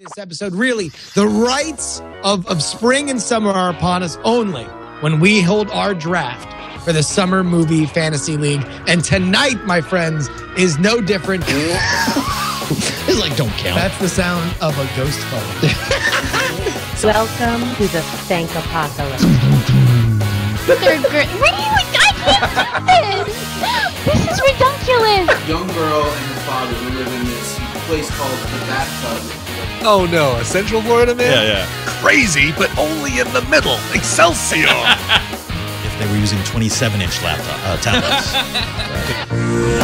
This episode, really, the rites of, of spring and summer are upon us only when we hold our draft for the Summer Movie Fantasy League. And tonight, my friends, is no different. It's like, don't count. That's the sound of a ghost phone. Welcome to the Thank Apocalypse. They're great. What are you? I can't do this. This is ridiculous. young girl and her father who live in this place called the bathtub. Oh no, a Central Florida man? Yeah, yeah. Crazy, but only in the middle. Excelsior! If they were using 27 inch laptop uh, tablets.